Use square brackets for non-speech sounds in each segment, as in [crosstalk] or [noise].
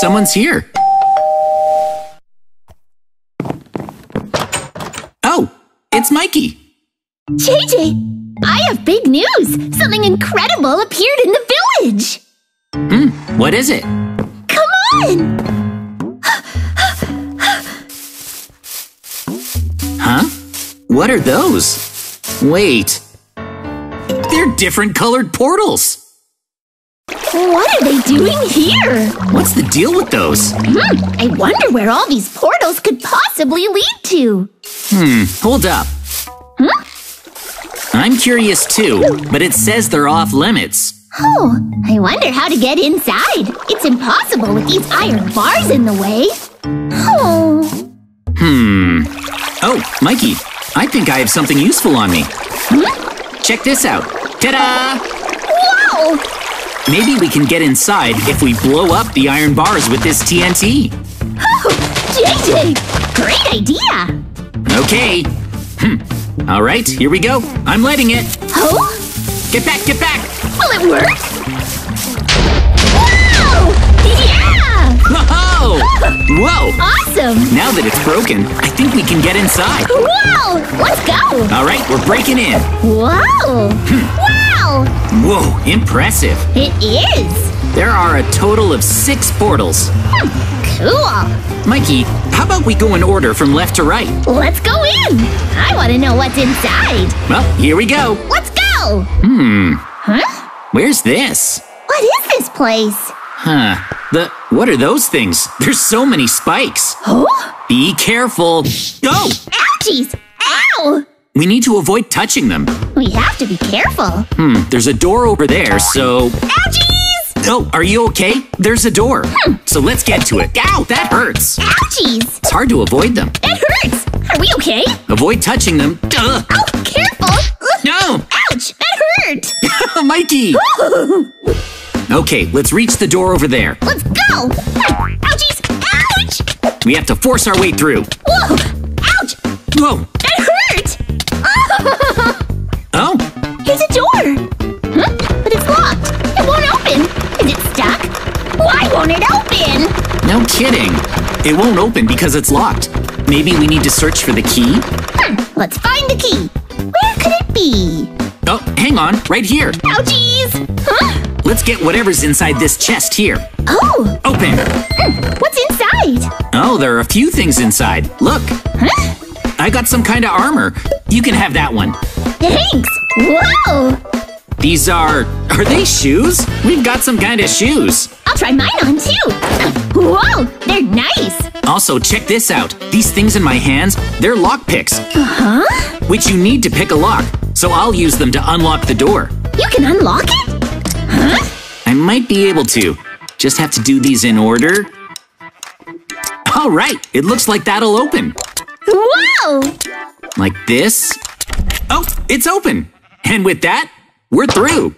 someone's here. Oh, it's Mikey. JJ, I have big news! Something incredible appeared in the village! Hmm, what is it? Come on! Huh? What are those? Wait. They're different colored portals. What are they doing here? What's the deal with those? Hmm, I wonder where all these portals could possibly lead to. Hmm, hold up. Huh? I'm curious too, but it says they're off limits. Oh, I wonder how to get inside. It's impossible with these iron bars in the way. Oh. Hmm. Oh, Mikey, I think I have something useful on me. Hmm? Check this out. Ta-da! Wow! Maybe we can get inside if we blow up the iron bars with this TNT. Oh, JJ! Great idea! Okay. Hmm. All right, here we go. I'm lighting it. Oh? Get back, get back! Will it work? Wow! Yeah! Whoa! [laughs] Whoa! Awesome! Now that it's broken, I think we can get inside. Wow! Let's go! All right, we're breaking in. Wow! Wow! Whoa, impressive. It is! There are a total of six portals. Hmm, cool! Mikey, how about we go in order from left to right? Let's go in! I want to know what's inside. Well, here we go. Let's go! Hmm. Huh? Where's this? What is this place? Huh. The what are those things? There's so many spikes. Oh? Be careful. Go! Ouchies! Ow! We need to avoid touching them. We have to be careful. Hmm, there's a door over there, so. Ouchies! Oh, are you okay? There's a door. Hmm. So let's get to it. Ow, that hurts. Ouchies! It's hard to avoid them. It hurts! Are we okay? Avoid touching them. Duh. Oh, careful! No! Ouch! That hurt! [laughs] Mikey! [laughs] Okay, let's reach the door over there. Let's go! Ouchies! Ouch! We have to force our way through. Whoa! Ouch! Whoa! [laughs] Oh, Here's a door! Huh? But it's locked! It won't open! Is it stuck? Why won't it open? no kidding. It won't open because it's locked. Maybe we need to search for the key? Hmm, let's find the key. Where could it be? Oh, hang on, right here. Ouchies! Huh? Let's get whatever's inside this chest here. Oh! Open! Hmm, what's inside? Oh, there are a few things inside. Look, Huh? I got some kind of armor. You can have that one. Thanks! Whoa! These are. are they shoes? We've got some kind of shoes. I'll try mine on too! Whoa! They're nice! Also, check this out. These things in my hands, they're lock picks, Huh? which you need to pick a lock. So I'll use them to unlock the door. You can unlock it? Huh? I might be able to. Just have to do these in order. All right, it looks like that'll open. Whoa! Like this. Oh, it's open. And with that, we're through.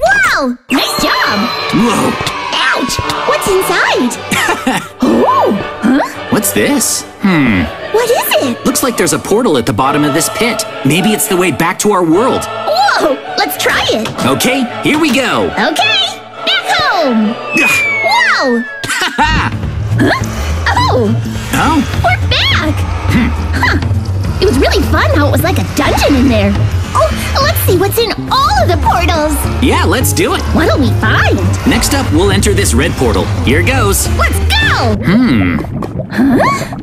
Wow! Nice job! Whoa, Ouch! What's inside? [laughs] oh! Huh? what's this? Hmm, What is it? looks like there's a portal at the bottom of this pit. Maybe it's the way back to our world. Whoa! Let's try it! Okay, here we go. Okay! Back home! Ugh, Wow! [laughs] ha! Oh! Oh, Back! Huh. It was really fun how it was like a dungeon in there. Oh, let's see what's in all of the portals. yeah, let's do it. What'll we find? Next up, we'll enter this red portal. Here goes. Let's go! Hmm,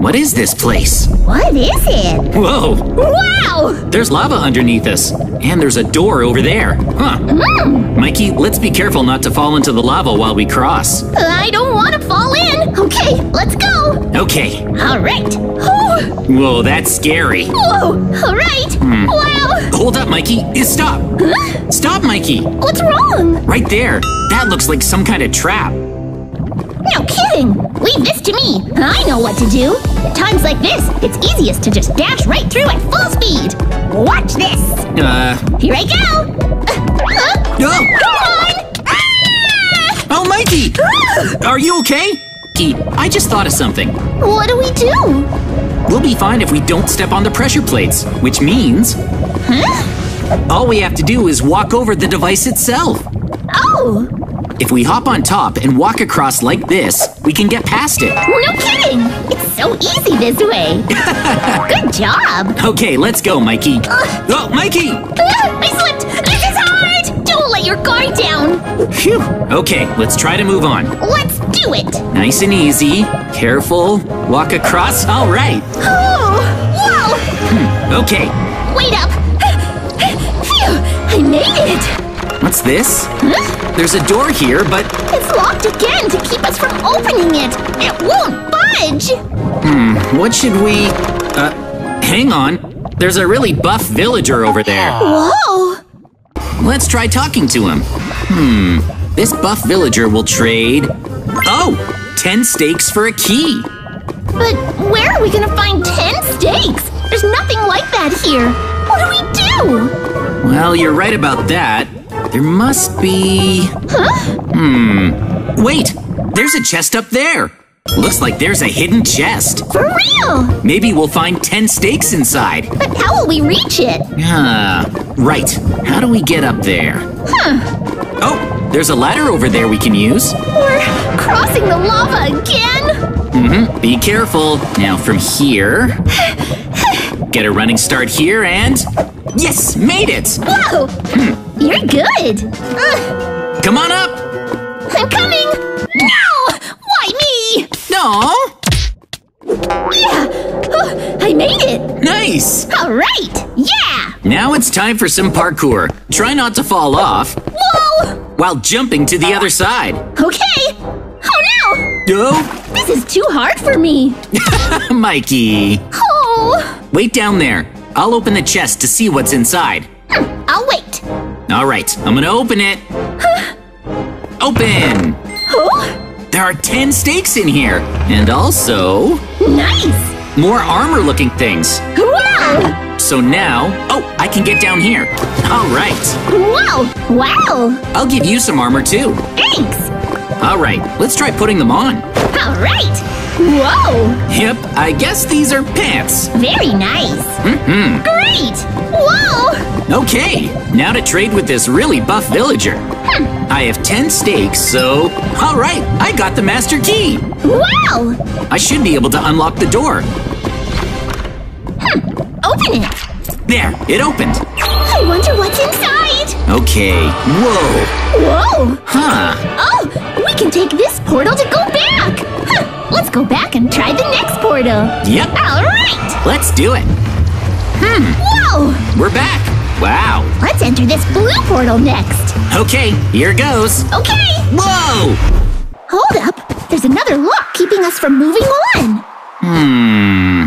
what is this place? What is it? Whoa, Wow! there's lava underneath us. And there's a door over there. Huh. Hmm. Mikey, let's be careful not to fall into the lava while we cross. I don't want to fall in. Okay, let's go. Okay. All right. Oh, Whoa, that's scary. whoa! All right. Hmm. Wow! Hold up, Mikey. Stop. Stop, Mikey. What's wrong? Right there. That looks like some kind of trap. No kidding! Leave this to me! I know what to do! At times like this, it's easiest to just dash right through at full speed! Watch this! Uh, Here I go! Uh, uh, oh, come on! Ah! oh, Mikey. Are you okay? I just thought of something. What do we do? We'll be fine if we don't step on the pressure plates, which means Huh? all we have to do is walk over the device itself. Oh! If we hop on top and walk across like this, we can get past it. No kidding! It's so easy this way. [laughs] Good job. Okay, let's go, Mikey. Oh, Mikey! Ah, I slipped. This is hard. Don't let your guard down. Phew. Okay, let's try to move on. Let's do it. Nice and easy. Careful. Walk across. All right. Oh, wow. Hmm, okay. Wait up. Phew, I made it. What's this? Huh? There's a door here, but It's locked again to keep us from opening it. It won't budge. Hmm, what should we. Uh, hang on. There's a really buff villager over there. Whoa. Let's try talking to him. Hmm. This buff villager will trade. Oh! 10 steaks for a key. But where are we gonna find 10 steaks? There's nothing like that here. What do we do? Well, you're right about that. There must be. Huh? Hmm. Wait! There's a chest up there. Looks like there's a hidden chest. For real? Maybe we'll find 10 steaks inside. But how will we reach it? Ah, right. How do we get up there? Huh. Oh, there's a ladder over there we can use. We're crossing the lava again? Mm-hmm. Be careful. Now from here. [sighs] Get a running start here and. Yes! Made it! Whoa! You're good. Ugh, Come on up! I'm coming. No! Why me? No! Yeah. Oh, I made it. Nice! All right. Yeah. Now it's time for some parkour. Try not to fall off Whoa. while jumping to the other side. Okay. Oh Oh, no! This is too hard for me. [laughs] Mikey. Oh. Wait down there. I'll open the chest to see what's inside. Hmm, I'll wait. All right, I'm gonna open it. Open! Oh, There are 10 steaks in here. And also, nice. more armor looking things. Wow. So now, oh, I can get down here. All right. Wow. Wow. I'll give you some armor too. Thanks. All right, let's try putting them on. All right. Whoa. Yep, I guess these are pants. Very nice. Mm-hmm. Great. Whoa. Okay, now to trade with this really buff villager. Hmm. I have 10 steaks, so. All right, I got the master key. Wow. I should be able to unlock the door. Open it. There, it opened. I wonder what's inside. Okay, whoa. Whoa. Huh. Oh, we can take this portal to go. Let's go back and try the next portal. Yep, All right. let's do it. Hmm. Whoa. We're back. Wow. Let's enter this blue portal next. Okay, here goes. Okay. Whoa! Hold up. There's another lock keeping us from moving on. Hmm.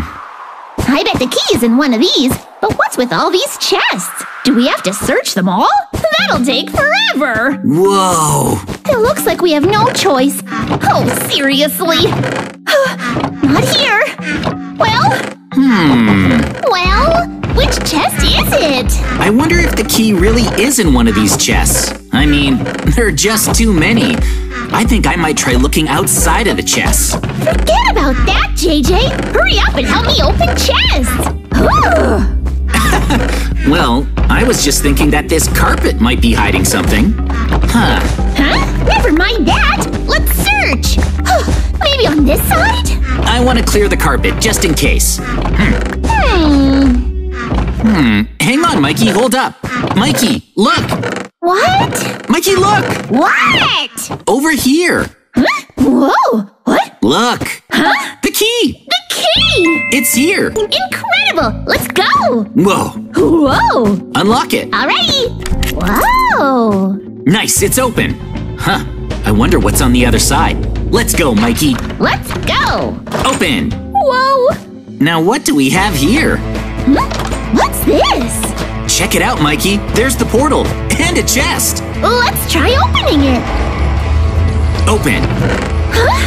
I bet the key is in one of these. But what's with all these chests? Do we have to search them all? That'll take forever. Whoa. It looks like we have no choice. Oh, seriously? [sighs] Not here. Well, Hmm. well, which chest is it? I wonder if the key really is in one of these chests. I mean, [laughs] there are just too many. I think I might try looking outside of the chests. Forget about that, JJ. Hurry up and help me open chests. [sighs] Ugh. Well, I was just thinking that this carpet might be hiding something. Huh. Huh? Never mind that. Let's search. Maybe on this side? I want to clear the carpet just in case. Hmm. Hmm. Hang on, Mikey. Hold up. Mikey, look. What? Mikey, look. What? Over here. Huh? Whoa. What? Look. Huh? The key. The key! It's here. Incredible! Let's go! Whoa. Whoa! Unlock it. Alrighty! Whoa! Nice, it's open. Huh. I wonder what's on the other side. Let's go, Mikey. Let's go! Open. Whoa! Now, what do we have here? What's this? Check it out, Mikey. There's the portal and a chest. Let's try opening it! Open. Huh?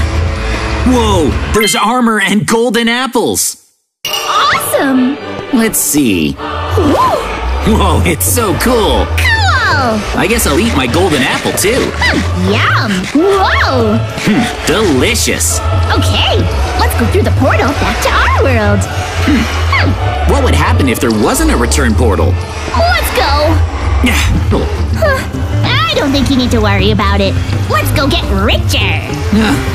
Whoa, there's armor and golden apples. Awesome! Let's see. Whoa! Whoa, it's so cool. Cool! I guess I'll eat my golden apple too. Hmm, Yum! Whoa! Hmm, delicious. Okay, let's go through the portal back to our world. Hmm, What would happen if there wasn't a return portal? Let's go! Yeah. [sighs] Huh, I don't think you need to worry about it. Let's go get richer.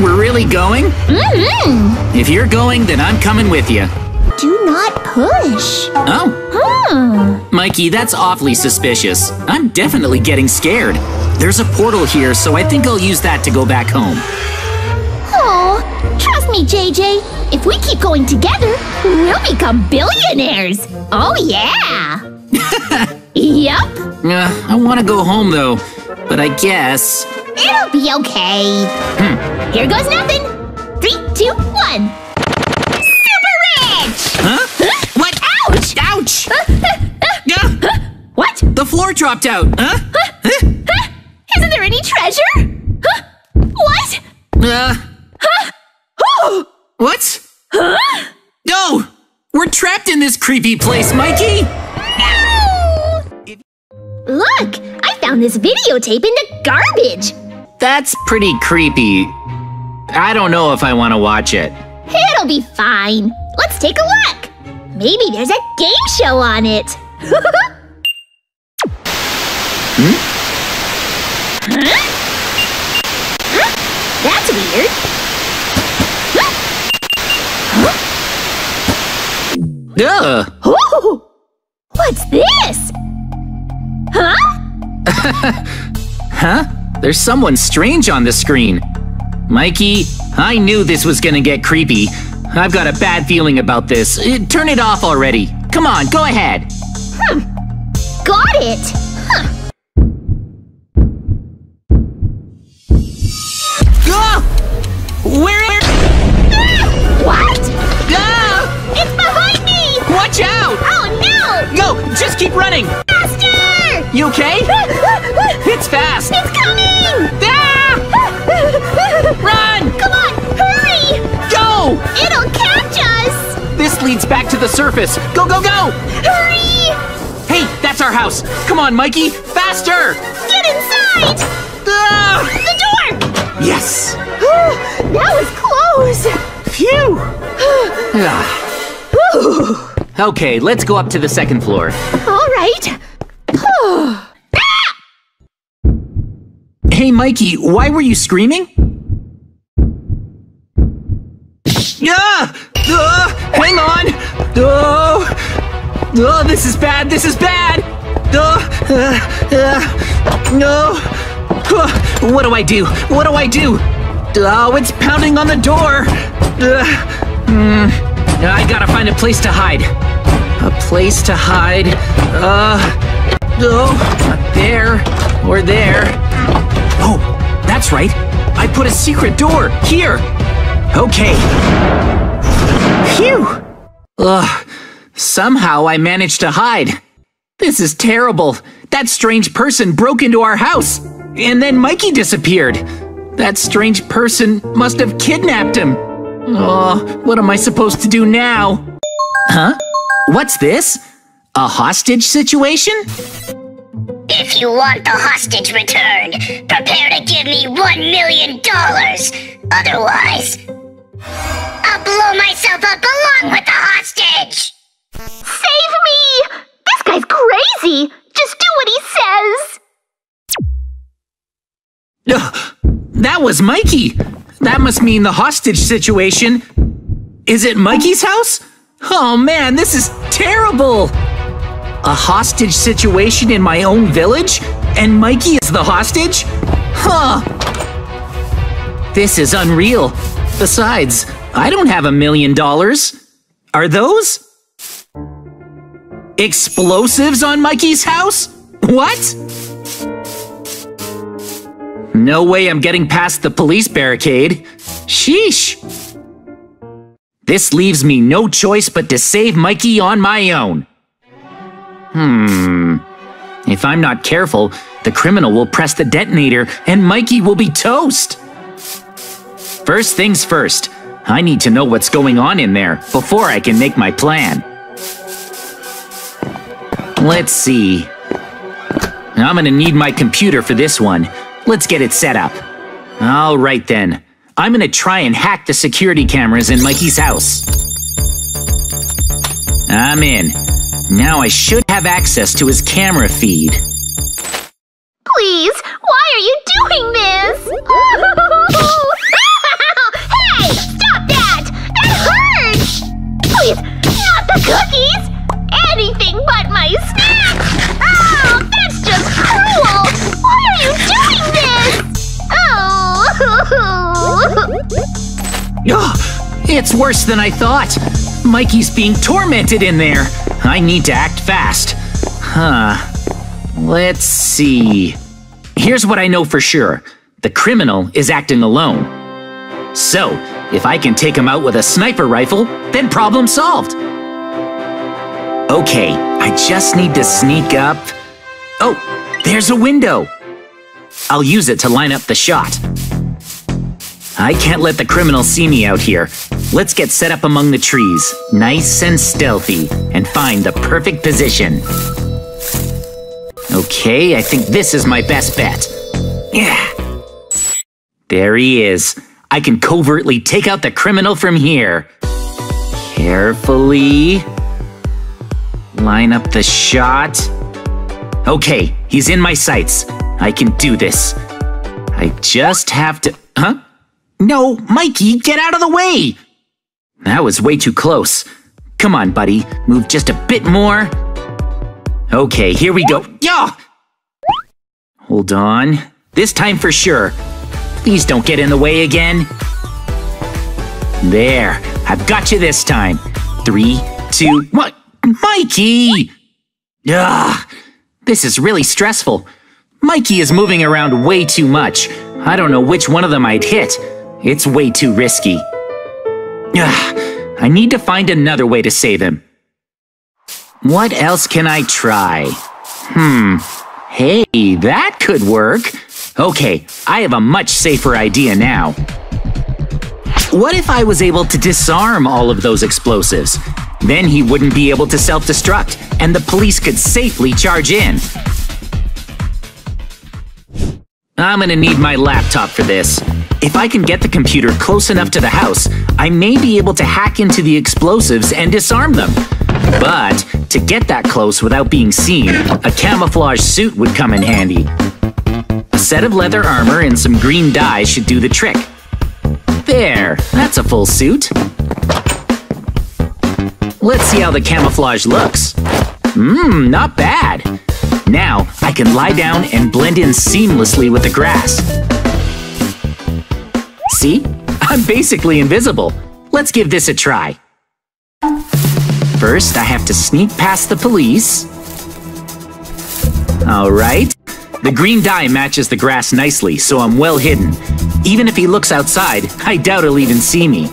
We're really going? Mm-hmm. If you're going, then I'm coming with you. Do not push. Oh. Huh. Mikey, that's awfully suspicious. I'm definitely getting scared. There's a portal here, so I think I'll use that to go back home. Oh, trust me, JJ. If we keep going together, we'll become billionaires. Oh, yeah. [laughs] yep. Uh, I want to go home, though. But I guess... It'll be okay. Hmm. Here goes nothing. Three, two, one. Super rich! Huh? What? Ouch! Ouch! [laughs] Yeah, What? the floor dropped out. Huh? Huh? Isn't there any treasure? Huh? What? Uh, Oh! what? Huh? No! We're trapped in this creepy place, Mikey! No! Look! Found this videotape in the garbage! That's pretty creepy. I don't know if I want to watch it. It'll be fine. Let's take a look. Maybe there's a game show on it. Huh? [laughs] Huh? That's weird. Ugh! Oh, what's this? Huh? [laughs] Huh? There's someone strange on the screen. Mikey, I knew this was gonna get creepy. I've got a bad feeling about this. Uh, turn it off already. Come on, go ahead. Got it. Huh. Ah! Where? Ah, What? Ah! It's behind me! Watch out! Oh no! Go! Just keep running! Faster! You okay? [laughs] the surface. Go, go, go! Hurry! Hey, that's our house. Come on, Mikey, faster! Get inside! Ah! The door! Yes! that was close! Phew! [sighs] Ah. okay, let's go up to the second floor. All right. Hey, Mikey, why were you screaming? Yeah! Uh, hang on! Oh, oh, this is bad, this is bad! Oh, uh, uh, no! Uh, what do I do? What do I do? Oh, it's pounding on the door! Uh, I gotta find a place to hide. A place to hide. Uh, oh, there, or there. Oh, that's right. I put a secret door here. Okay. Phew. Ugh. Somehow I managed to hide. This is terrible. That strange person broke into our house. And then Mikey disappeared. That strange person must have kidnapped him. Oh, what am I supposed to do now? Huh? What's this? A hostage situation? If you want the hostage returned, prepare to give me one million dollars. Otherwise, I'll blow myself up along with the hostage. Save me! This guy's crazy! Just do what he says! Ugh, that was Mikey. That must mean the hostage situation. Is it Mikey's house? Oh man, this is terrible. A hostage situation in my own village? And Mikey is the hostage? Huh. This is unreal. Besides, I don't have a million dollars. Are those? Explosives on Mikey's house? What? No way I'm getting past the police barricade. Sheesh. This leaves me no choice but to save Mikey on my own. Hmm. If I'm not careful, the criminal will press the detonator and Mikey will be toast. First things first, I need to know what's going on in there before I can make my plan. Let's see. I'm gonna need my computer for this one. Let's get it set up. All right then. I'm gonna try and hack the security cameras in Mikey's house. I'm in. Now I should have access to his camera feed. Please, why are you doing this? [laughs] it's worse than I thought. Mikey's being tormented in there. I need to act fast. Huh. Let's see. Here's what I know for sure the criminal is acting alone. So, if I can take him out with a sniper rifle, then problem solved. Okay, I just need to sneak up. Oh, there's a window. I'll use it to line up the shot. I can't let the criminal see me out here. Let's get set up among the trees, nice and stealthy, and find the perfect position. Okay, I think this is my best bet. Yeah. There he is. I can covertly take out the criminal from here. Carefully. Line up the shot. Okay, he's in my sights. I can do this. I just have to. Huh? No, Mikey, get out of the way! That was way too close. Come on, buddy, move just a bit more. Okay, here we go. Yeah! Hold on. This time for sure. Please don't get in the way again. There, I've got you this time. Three, two, one. Mikey! Ugh, this is really stressful. Mikey is moving around way too much. I don't know which one of them I'd hit. It's way too risky. Ugh, I need to find another way to save him. What else can I try? Hmm. Hey, that could work. Okay, I have a much safer idea now. What if I was able to disarm all of those explosives? Then he wouldn't be able to self-destruct, and the police could safely charge in. I'm gonna need my laptop for this. If I can get the computer close enough to the house, I may be able to hack into the explosives and disarm them. But to get that close without being seen, a camouflage suit would come in handy. A set of leather armor and some green dye should do the trick. There, that's a full suit. Let's see how the camouflage looks. Mmm, not bad. Now, I can lie down and blend in seamlessly with the grass. See? [laughs] I'm basically invisible. Let's give this a try. First, I have to sneak past the police. Alright. The green dye matches the grass nicely, so I'm well hidden. Even if he looks outside, I doubt he'll even see me.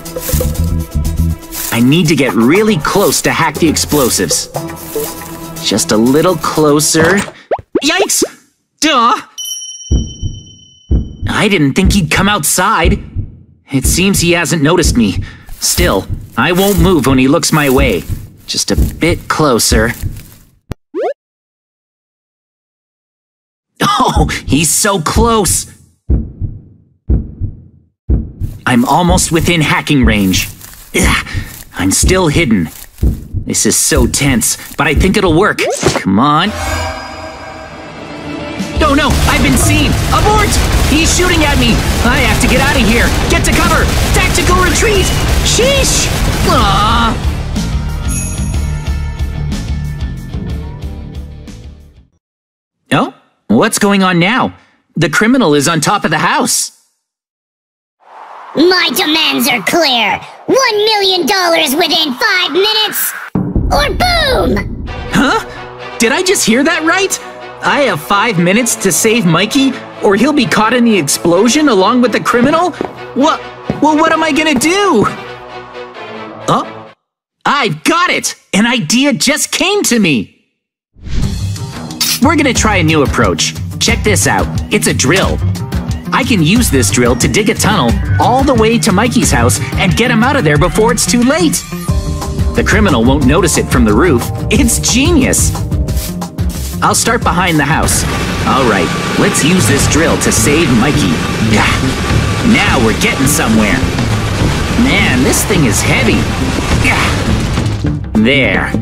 I need to get really close to hack the explosives. Just a little closer. Yikes! Duh! I didn't think he'd come outside. It seems he hasn't noticed me. Still, I won't move when he looks my way. Just a bit closer. [laughs] Oh, he's so close! I'm almost within hacking range. Ugh, I'm still hidden. This is so tense, but I think it'll work. Come on. No, no, I've been seen! Abort! He's shooting at me! I have to get out of here! Get to cover! Tactical retreat! Sheesh! Aww. Oh? What's going on now? The criminal is on top of the house. My demands are clear. One million dollars within five minutes, or boom! Huh? Did I just hear that right? I have five minutes to save Mikey, or he'll be caught in the explosion along with the criminal? What? Well, what am I gonna do? Oh, I've got it! An idea just came to me! We're gonna try a new approach. Check this out. It's a drill. I can use this drill to dig a tunnel all the way to Mikey's house and get him out of there before it's too late. The criminal won't notice it from the roof. It's genius! I'll start behind the house. Alright, let's use this drill to save Mikey. Gah. Now we're getting somewhere. Man, this thing is heavy. Gah. There.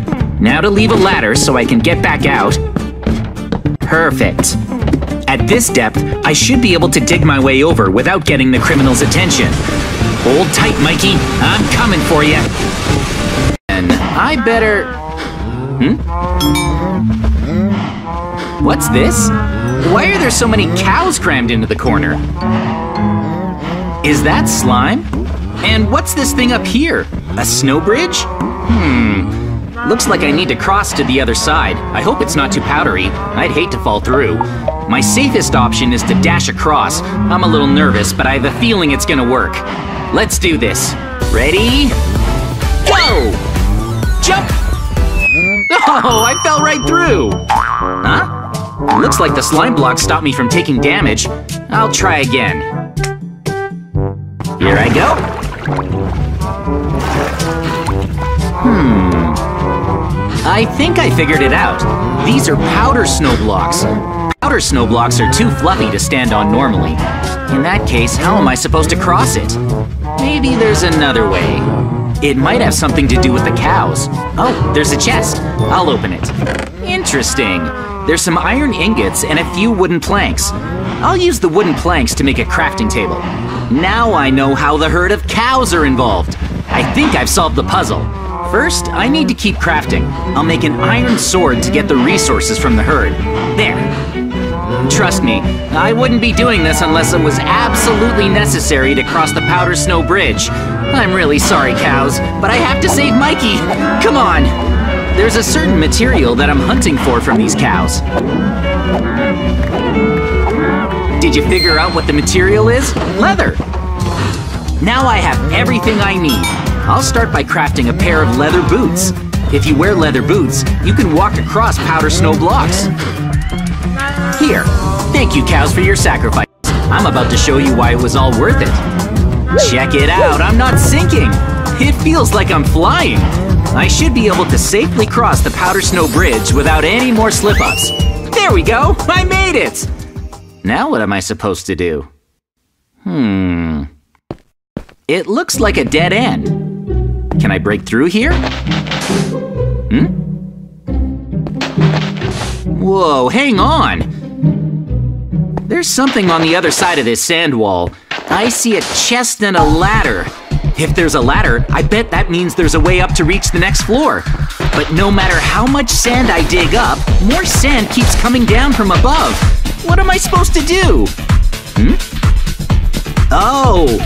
Now to leave a ladder so I can get back out. Perfect. At this depth, I should be able to dig my way over without getting the criminal's attention. Hold tight, Mikey. I'm coming for you. I better... Hmm? What's this? Why are there so many cows crammed into the corner? Is that slime? And what's this thing up here? A snow bridge? Hmm. Looks like I need to cross to the other side. I hope it's not too powdery. I'd hate to fall through. My safest option is to dash across. I'm a little nervous, but I have a feeling it's gonna work. Let's do this. Ready? Go! Jump! Oh, I fell right through! Huh? Looks like the slime block stopped me from taking damage. I'll try again. Here I go. Hmm. I think I figured it out. These are powder snow blocks. Powder snow blocks are too fluffy to stand on normally. In that case, how am I supposed to cross it? Maybe there's another way. It might have something to do with the cows. Oh, there's a chest. I'll open it. Interesting. There's some iron ingots and a few wooden planks. I'll use the wooden planks to make a crafting table. Now I know how the herd of cows are involved. I think I've solved the puzzle. First, I need to keep crafting. I'll make an iron sword to get the resources from the herd. There. Trust me, I wouldn't be doing this unless it was absolutely necessary to cross the Powder Snow Bridge. I'm really sorry, cows, but I have to save Mikey. Come on. There's a certain material that I'm hunting for from these cows. Did you figure out what the material is? Leather. Now I have everything I need. I'll start by crafting a pair of leather boots. If you wear leather boots, you can walk across powder snow blocks. Here, thank you cows for your sacrifice. I'm about to show you why it was all worth it. Check it out, I'm not sinking. It feels like I'm flying. I should be able to safely cross the powder snow bridge without any more slip-ups. There we go, I made it! Now what am I supposed to do? Hmm. It looks like a dead end. Can I break through here? Hmm? Whoa, hang on! There's something on the other side of this sand wall. I see a chest and a ladder. If there's a ladder, I bet that means there's a way up to reach the next floor. But no matter how much sand I dig up, more sand keeps coming down from above. What am I supposed to do? Hmm? Oh,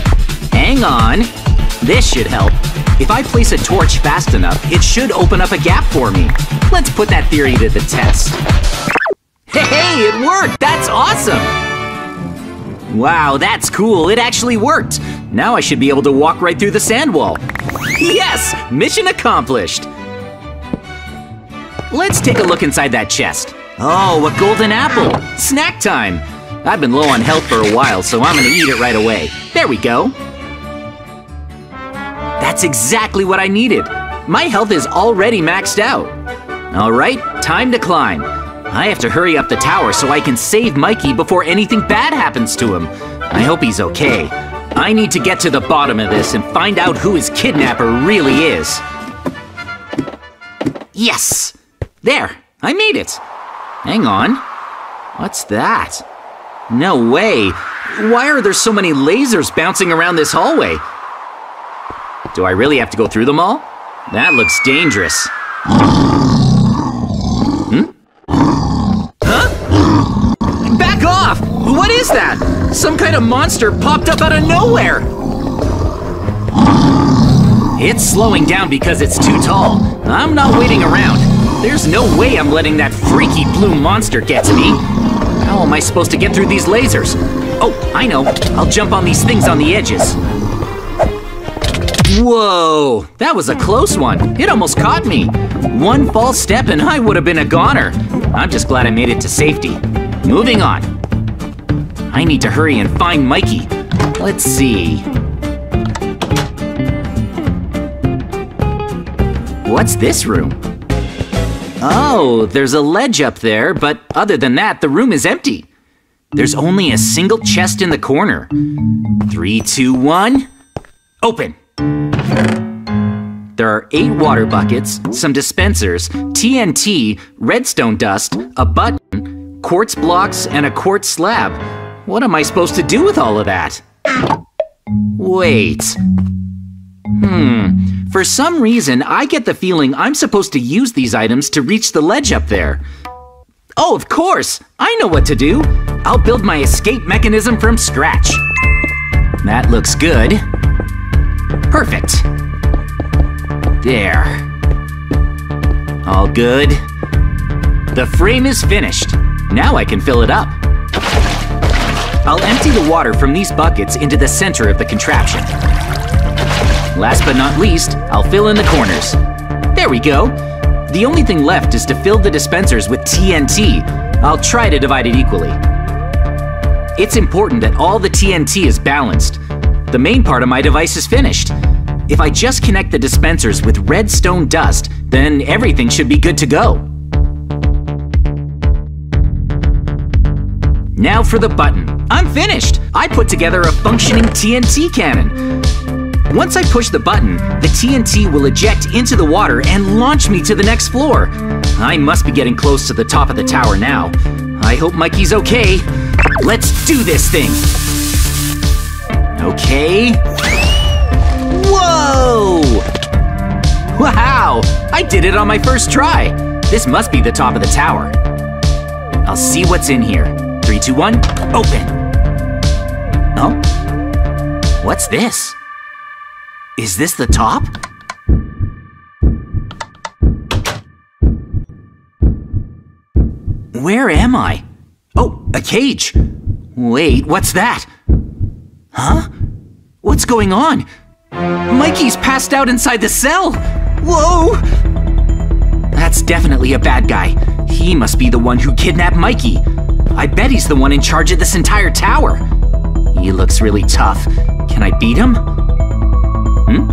hang on. This should help. If I place a torch fast enough, it should open up a gap for me. Let's put that theory to the test. Hey, it worked! That's awesome! Wow, that's cool. It actually worked. Now I should be able to walk right through the sand wall. Yes! Mission accomplished! Let's take a look inside that chest. Oh, a golden apple! Snack time! I've been low on health for a while, so I'm gonna eat it right away. There we go. That's exactly what I needed. My health is already maxed out. All right, time to climb. I have to hurry up the tower so I can save Mikey before anything bad happens to him. I hope he's okay. I need to get to the bottom of this and find out who his kidnapper really is. Yes! There, I made it. Hang on. What's that? No way. Why are there so many lasers bouncing around this hallway? Do I really have to go through them all? That looks dangerous. Hmm? Huh? Back off! What is that? Some kind of monster popped up out of nowhere! It's slowing down because it's too tall. I'm not waiting around. There's no way I'm letting that freaky blue monster get to me. How am I supposed to get through these lasers? Oh, I know. I'll jump on these things on the edges. Whoa, that was a close one. It almost caught me. One false step and I would have been a goner. I'm just glad I made it to safety. Moving on. I need to hurry and find Mikey. Let's see. What's this room? Oh, there's a ledge up there, but other than that, the room is empty. There's only a single chest in the corner. Three, two, one. Open. There are eight water buckets, some dispensers, TNT, redstone dust, a button, quartz blocks, and a quartz slab. What am I supposed to do with all of that? Wait. Hmm. For some reason, I get the feeling I'm supposed to use these items to reach the ledge up there. Oh, of course! I know what to do! I'll build my escape mechanism from scratch. That looks good. Perfect. There. All good. The frame is finished. Now I can fill it up. I'll empty the water from these buckets into the center of the contraption. Last but not least, I'll fill in the corners. There we go. The only thing left is to fill the dispensers with TNT. I'll try to divide it equally. It's important that all the TNT is balanced. The main part of my device is finished. If I just connect the dispensers with redstone dust, then everything should be good to go. Now for the button. I'm finished! I put together a functioning TNT cannon. Once I push the button, the TNT will eject into the water and launch me to the next floor. I must be getting close to the top of the tower now. I hope Mikey's okay. Let's do this thing! Okay. Whoa! Wow! I did it on my first try! This must be the top of the tower. I'll see what's in here. Two, one, open! Oh? What's this? Is this the top? Where am I? Oh, a cage. Wait, what's that? Huh? What's going on? Mikey's passed out inside the cell! Whoa! That's definitely a bad guy. He must be the one who kidnapped Mikey. I bet he's the one in charge of this entire tower. He looks really tough. Can I beat him? Hmm?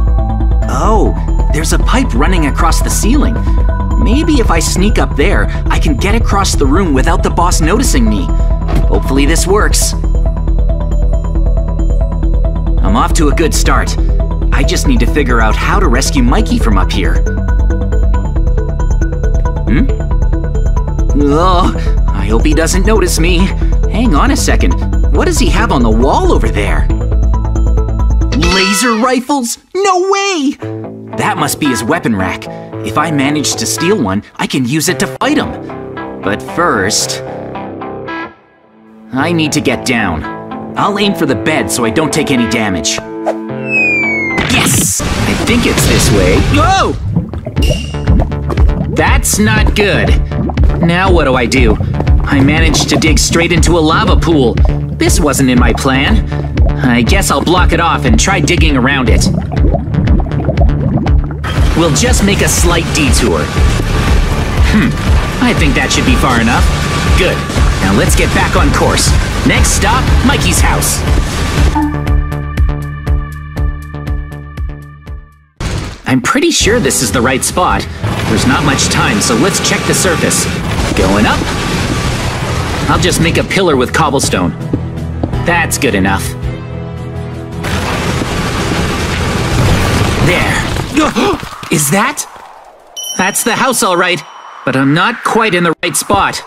Oh, there's a pipe running across the ceiling. Maybe if I sneak up there, I can get across the room without the boss noticing me. Hopefully this works. I'm off to a good start. I just need to figure out how to rescue Mikey from up here. Hmm? Oh, hope he doesn't notice me. Hang on a second. What does he have on the wall over there? Laser rifles? No way! That must be his weapon rack. If I manage to steal one, I can use it to fight him. But first... I need to get down. I'll aim for the bed so I don't take any damage. Yes! I think it's this way. Whoa! That's not good. Now what do I do? I managed to dig straight into a lava pool. This wasn't in my plan. I guess I'll block it off and try digging around it. We'll just make a slight detour. Hmm, I think that should be far enough. Good. Now let's get back on course. Next stop, Mikey's house. I'm pretty sure this is the right spot. There's not much time, so let's check the surface. Going up. I'll just make a pillar with cobblestone. That's good enough. There. [gasps] Is that? That's the house, all right. But I'm not quite in the right spot.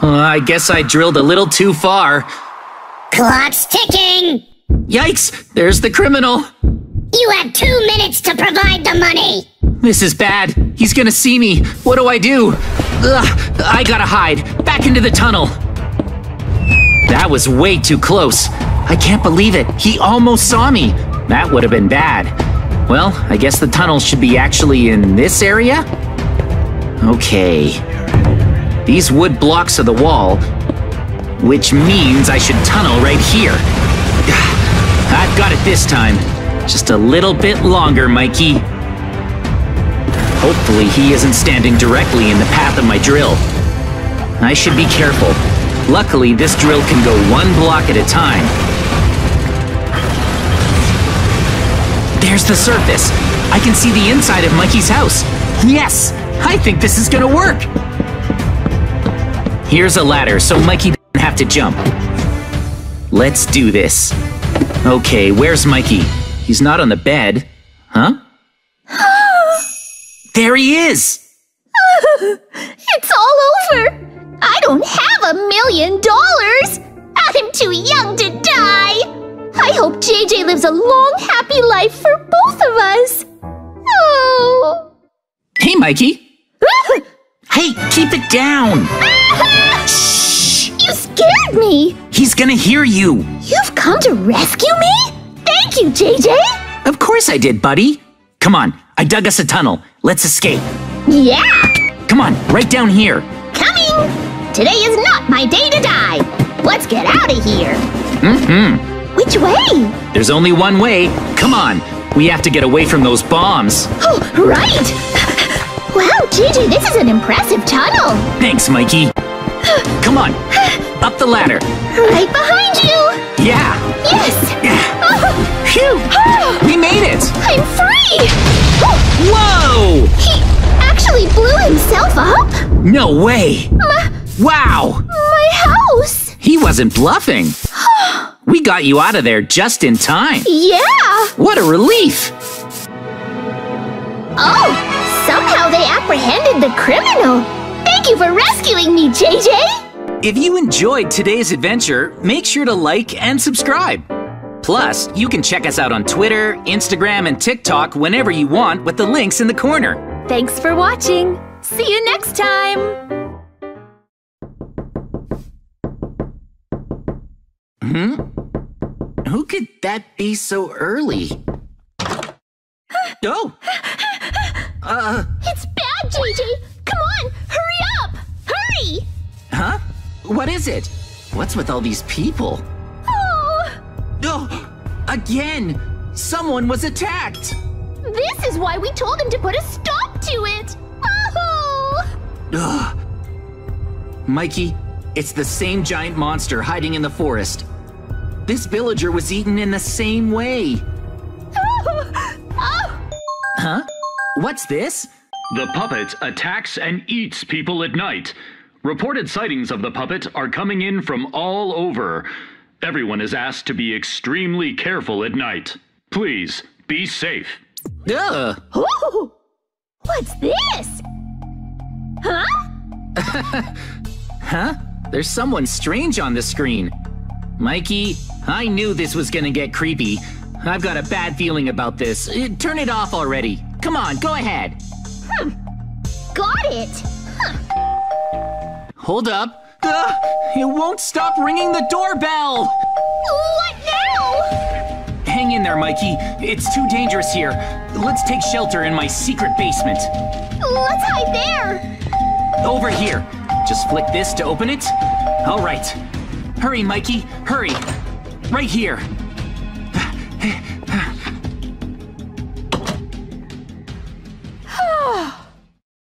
Uh, I guess I drilled a little too far. Clock's ticking! Yikes! There's the criminal! You have two minutes to provide the money! This is bad. He's gonna see me. What do I do? Ugh, I gotta hide. Back into the tunnel. That was way too close. I can't believe it. He almost saw me. That would have been bad. Well, I guess the tunnel should be actually in this area? Okay. These wood blocks are the wall, which means I should tunnel right here. [sighs] I've got it this time. Just a little bit longer, Mikey. Hopefully he isn't standing directly in the path of my drill. I should be careful. Luckily, this drill can go one block at a time. There's the surface. I can see the inside of Mikey's house. Yes! I think this is gonna work! Here's a ladder so Mikey doesn't have to jump. Let's do this. Okay, where's Mikey? He's not on the bed. Huh? [gasps] there he is! [laughs] It's all over! I don't have a million dollars! I'm too young to die! I hope JJ lives a long, happy life for both of us! Oh! Hey, Mikey. [laughs] Hey, keep it down. [laughs] Shh. You scared me! He's gonna hear you. You've come to rescue me? Thank you, JJ! Of course I did, buddy. Come on, I dug us a tunnel. Let's escape. Yeah! Come on, right down here. Today is not my day to die! Let's get out of here! Mm-hmm. Which way? There's only one way. Come on. We have to get away from those bombs. [gasps] Oh, right! Wow, JJ, this is an impressive tunnel! Thanks, Mikey. [gasps] Come on. Up the ladder. Right behind you! Yeah. Yes! Oh, [laughs] Phew. [gasps] We made it. I'm free! Whoa! He actually blew himself up? No way. Wow. My house! He wasn't bluffing. [gasps] We got you out of there just in time. Yeah! What a relief. Oh, somehow they apprehended the criminal. Thank you for rescuing me, JJ! If you enjoyed today's adventure, make sure to like and subscribe. Plus, you can check us out on Twitter, Instagram, and TikTok whenever you want with the links in the corner. Thanks for watching. See you next time. Who could that be so early? [gasps] Oh! Uh, It's bad, JJ. Come on, hurry up! Hurry! huh? What is it? What's with all these people? Oh, Oh! Again! Someone was attacked! this is why we told him to put a stop to it. Oh! Ugh. Mikey, it's the same giant monster hiding in the forest. This villager was eaten in the same way. [laughs] Huh? What's this? The puppet attacks and eats people at night. Reported sightings of the puppet are coming in from all over. Everyone is asked to be extremely careful at night. Please, be safe. Ugh. Ooh, what's this? Huh? [laughs] Huh? There's someone strange on the screen. Mikey, I knew this was gonna get creepy. I've got a bad feeling about this. Uh, Turn it off already. Come on, go ahead. Got it. Hold up. Ugh, it won't stop ringing the doorbell. What now? Hang in there, Mikey. It's too dangerous here. Let's take shelter in my secret basement. Let's hide there. Over here. Just flick this to open it. All right. Hurry, Mikey. Hurry. Right here. [sighs]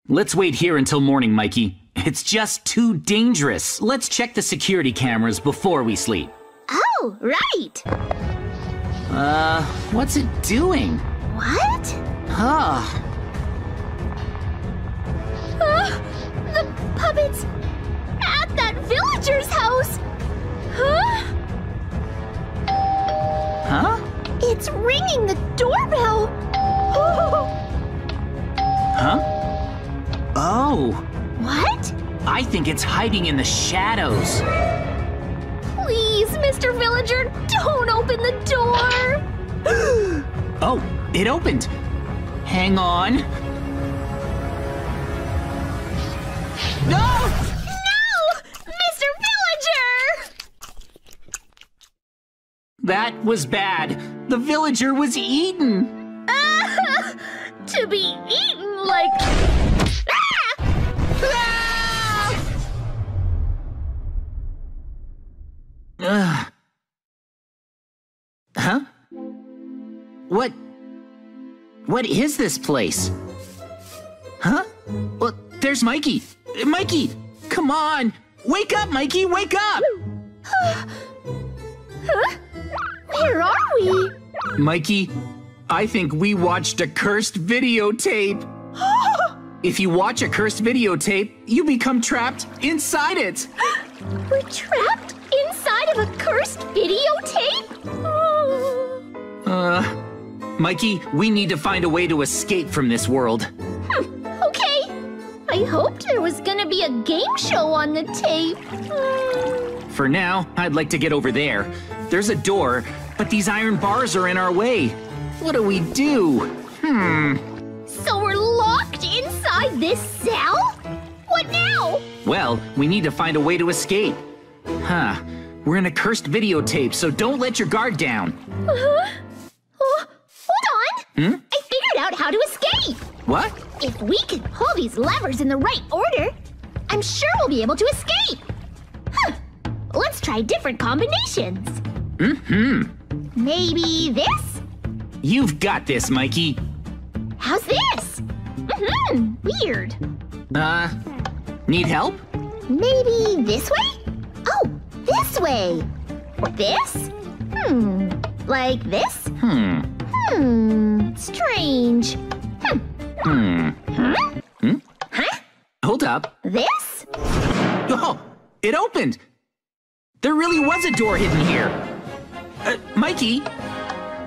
Let's wait here until morning, Mikey. It's just too dangerous. Let's check the security cameras before we sleep. Oh, right. Uh, what's it doing? What? Huh. Uh, the puppets at that villager's house. Huh? Huh? It's ringing the doorbell. Huh? Oh, what? I think it's hiding in the shadows. Please, Mr. Villager, don't open the door. [gasps] Oh, it opened. Hang on. No! No! Mr. Villager! That was bad. The villager was eaten. [laughs] to be eaten like. [laughs] Ah! Ah! Huh? What? What is this place? Huh? Well, there's Mikey. Mikey, come on. Wake up, Mikey, wake up. [gasps] Where are we? Mikey, I think we watched a cursed videotape. [gasps] if you watch a cursed videotape, you become trapped inside it. [gasps] We're trapped inside of a cursed videotape? Uh, Mikey, we need to find a way to escape from this world. Hmm, okay. I hoped there was gonna be be a game show on the tape. For now, I'd like to get over there. There's a door, but these iron bars are in our way. What do we do? Hmm. So we're locked inside this cell? What now? Well, we need to find a way to escape. Huh. We're in a cursed videotape, so don't let your guard down. Uh-huh. Oh, hold on! Hmm? I figured out how to escape! What? If we can pull these levers in the right order, I'm sure we'll be able to escape! Huh. Let's try different combinations. Mm-hmm. Maybe this? You've got this, Mikey. How's this? Mm-hmm. Weird. Uh, need help? Maybe this way? Oh, this way. This? Hmm. Like this? Hmm. Hmm. Strange. Hmm. Hmm. Huh? Hmm? Huh? Hold up. This? Oh, it opened! There really was a door hidden here. Mikey?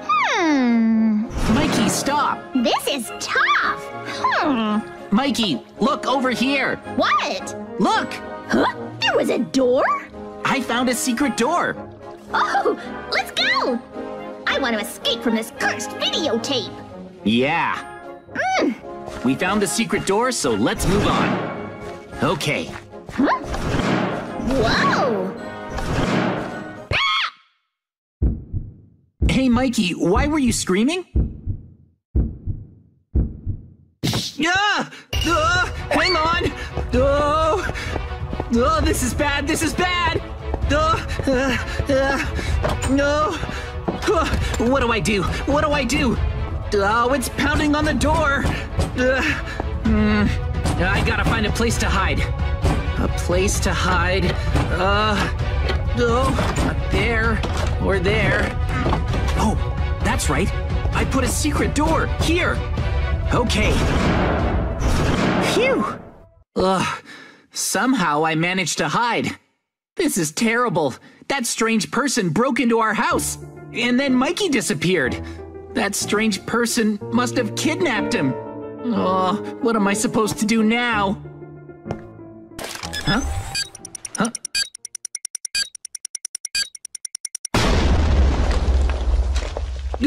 Hmm. Mikey, stop! This is tough. Hmm. Mikey, look over here! What? Look! Huh? There was a door? I found a secret door! Oh, let's go! I want to escape from this cursed videotape. Yeah. Mm. We found the secret door, so let's move on. Okay. Huh? Whoa! Hey, Mikey, why were you screaming? Yeah! Uh, hang on! Oh, oh, this is bad! This is bad! Oh, uh, uh, no! Uh, what do I do? What do I do? Oh, it's pounding on the door! Uh, mm, I gotta find a place to hide. A place to hide. Uh, oh, not there or there. Oh, that's right. I put a secret door here. Okay. Phew. Ugh. Somehow I managed to hide. This is terrible. That strange person broke into our house. And then Mikey disappeared. That strange person must have kidnapped him. Oh, what am I supposed to do now? Huh?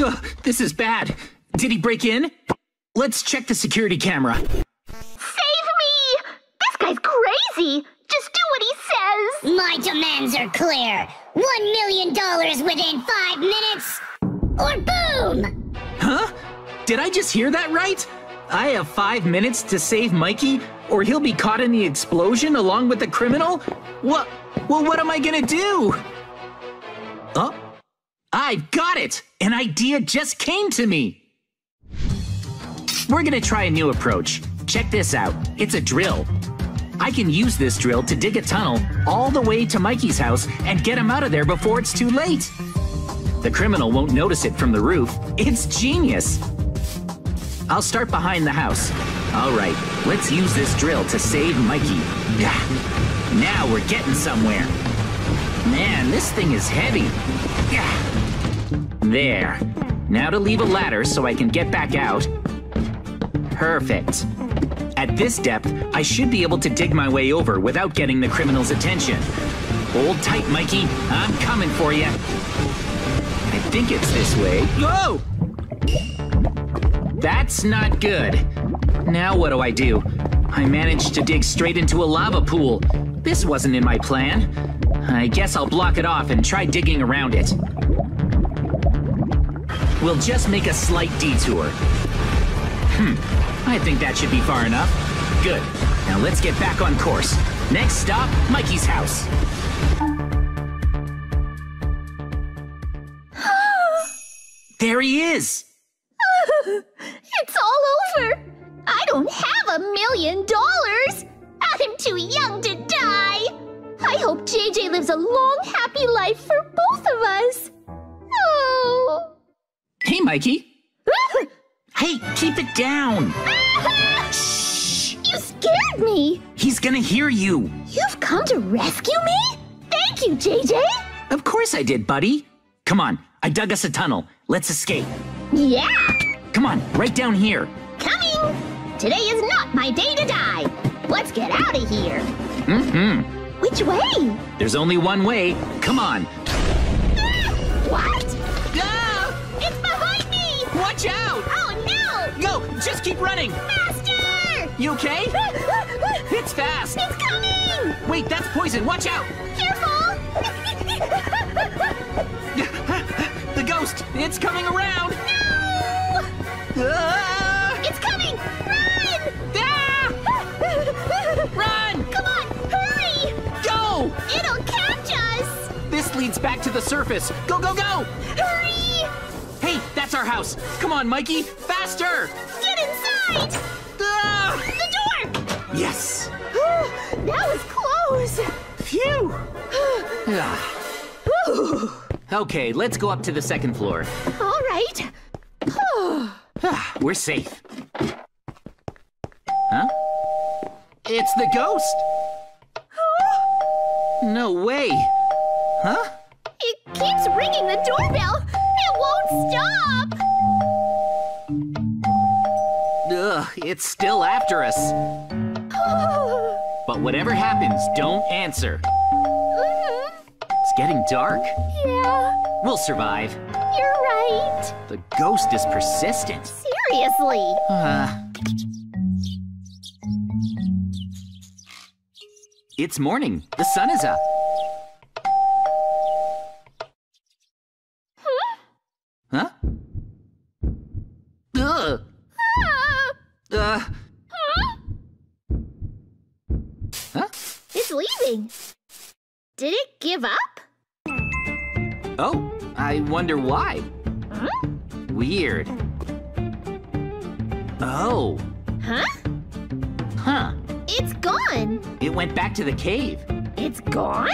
Ugh, this is bad. Did he break in? Let's check the security camera. Save me! This guy's crazy! Just do what he says! My demands are clear. One million dollars within five minutes, or boom! Huh? Did I just hear that right? I have five minutes to save Mikey, or he'll be caught in the explosion along with the criminal? What? Well, what am I gonna do? I've got it! An idea just came to me! We're gonna try a new approach. Check this out. It's a drill. I can use this drill to dig a tunnel all the way to Mikey's house and get him out of there before it's too late. The criminal won't notice it from the roof. It's genius! I'll start behind the house. Alright, let's use this drill to save Mikey. Now we're getting somewhere. Man, this thing is heavy. There. Now to leave a ladder so I can get back out. Perfect. At this depth, I should be able to dig my way over without getting the criminal's attention. Hold tight, Mikey. I'm coming for you. I think it's this way. Whoa! That's not good. Now what do I do? I managed to dig straight into a lava pool. This wasn't in my plan. I guess I'll block it off and try digging around it. We'll just make a slight detour. Hmm, I think that should be far enough. Good. Now let's get back on course. Next stop, Mikey's house. [gasps] there he is! [laughs] it's all over! I don't have a million dollars! I'm too young to die! I hope JJ lives a long, happy life for both of us! Oh! Hey, Mikey! [laughs] hey, keep it down! Shh! You scared me! He's gonna hear you! You've come to rescue me? Thank you, JJ! Of course I did, buddy! Come on, I dug us a tunnel. Let's escape. Yeah! Come on, right down here. Coming! Today is not my day to die! Let's get out of here. Mm-hmm. Which way? There's only one way. Come on. What? Ah! It's behind me! Watch out! Oh no! Go! Just keep running! Faster! You okay? [laughs] It's fast! It's coming! Wait, that's poison! Watch out! Careful! [laughs] The ghost! It's coming around! no! Ah! It's coming! Run! Ah! [laughs] Run! Come on! Go! It'll catch us! This leads back to the surface. Go, go, go! Hurry! Hey, that's our house. Come on, Mikey, faster! Get inside! Ah! The door! Yes! that was close! Phew! [sighs] Ah. okay, let's go up to the second floor. All right. [sighs] Ah, We're safe. Huh? It's the ghost! No way! Huh? It keeps ringing the doorbell. It won't stop. Ugh, it's still after us. [sighs] But whatever happens, don't answer. Mhm. It's getting dark. Yeah, We'll survive. you're right. The ghost is persistent. Seriously. Uh. It's morning. The sun is up. Huh? Ugh. Uh. huh? Huh? It's leaving. Did it give up? Oh, I wonder why. Huh? Weird. Oh. It's gone. It went back to the cave. It's gone?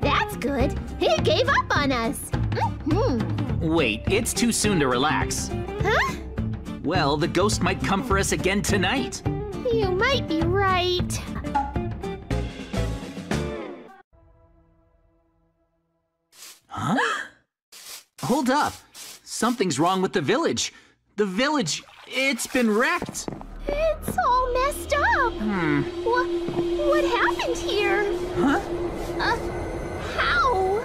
That's good. It gave up on us. hmm Wait, it's too soon to relax. Huh? Well, the ghost might come for us again tonight. You might be right. Huh? [gasps] Hold up. Something's wrong with the village. The village, it's been wrecked. It's all messed up. Hmm. What? What happened here? Huh? Uh, how?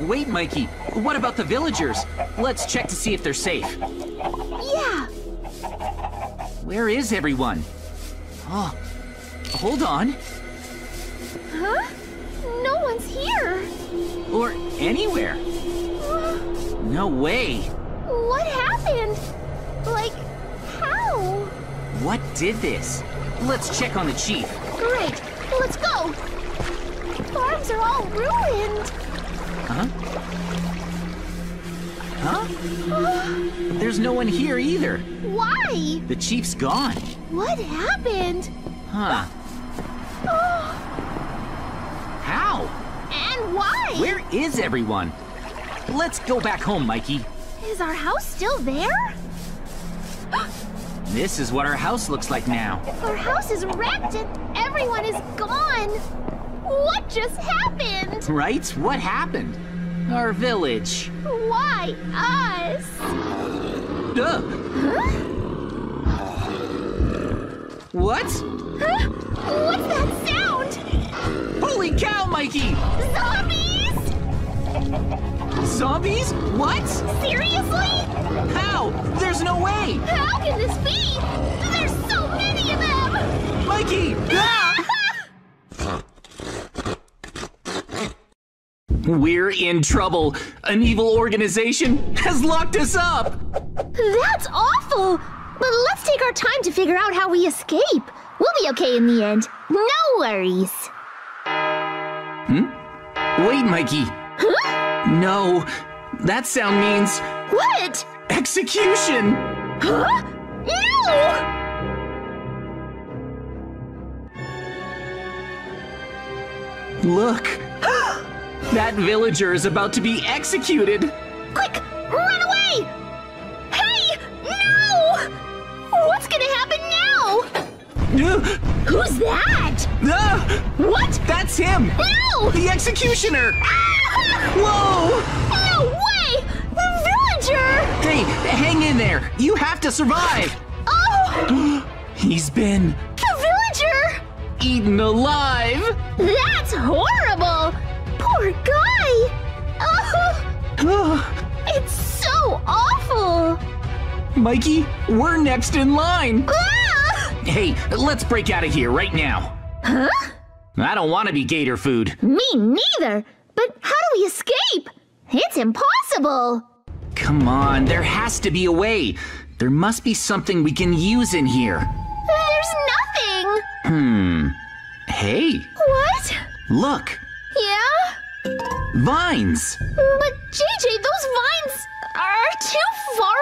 Wait, Mikey. What about the villagers? Let's check to see if they're safe. Yeah. Where is everyone? Oh, hold on. Huh? No one's here. Or anywhere. Uh, No way. What happened? Like? What did this? Let's check on the chief. Great. Let's go. Farms are all ruined. Huh? Huh? There's no one here either. Why? The chief's gone. What happened? Huh. How? And why? Where is everyone? Let's go back home, Mikey. Is our house still there? This is what our house looks like now. Our house is wrecked and everyone is gone. What just happened? Right? What happened? Our village. Why us? Duh. What? Huh? What's that sound? Holy cow, Mikey! Zombies? [laughs] Zombies? What? Seriously? How? There's no way! How can this be? There's so many of them! Mikey! Ah! We're in trouble. An evil organization has locked us up. That's awful! But let's take our time to figure out how we escape. We'll be okay in the end. No worries. Hmm? Wait, Mikey. Huh? No. That sound means What? execution. Huh? No! Look. [gasps] that villager is about to be executed. Quick, run away! Hey, no! What's gonna happen now? [gasps] Who's that? Ah! [gasps] What? That's him! The executioner! Ah! Whoa! No way! The villager! Hey, hang in there! You have to survive! Oh! [gasps] He's been The villager! eaten alive! That's horrible! Poor guy! Oh, [sighs] it's so awful! Mikey, we're next in line! Ah! Hey, let's break out of here right now. Huh? I don't want to be gator food. Me neither! But how do we escape? It's impossible! Come on, there has to be a way. There must be something we can use in here. There's nothing! Hmm. Hey, What? look. Yeah? Vines. But JJ, those vines are too far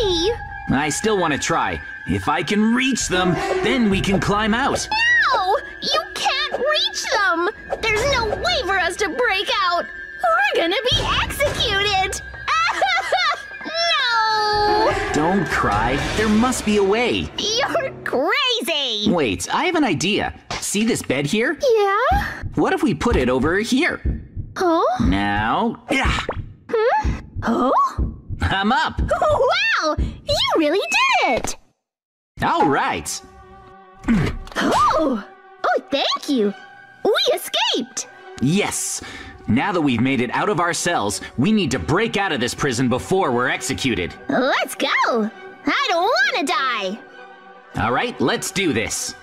away! I still want to try. If I can reach them, then we can climb out. No! You can't reach them! There's no way for us to break out! We're gonna be executed! [laughs] no! Don't cry. There must be a way. You're crazy! Wait, I have an idea. See this bed here? Yeah? What if we put it over here? Oh? Now, yeah, Oh? I'm up. [laughs] Wow! You really did it! All right. Oh! Oh, thank you! We escaped! Yes. Now that we've made it out of our cells, we need to break out of this prison before we're executed. Let's go! I don't wanna die! All right, let's do this.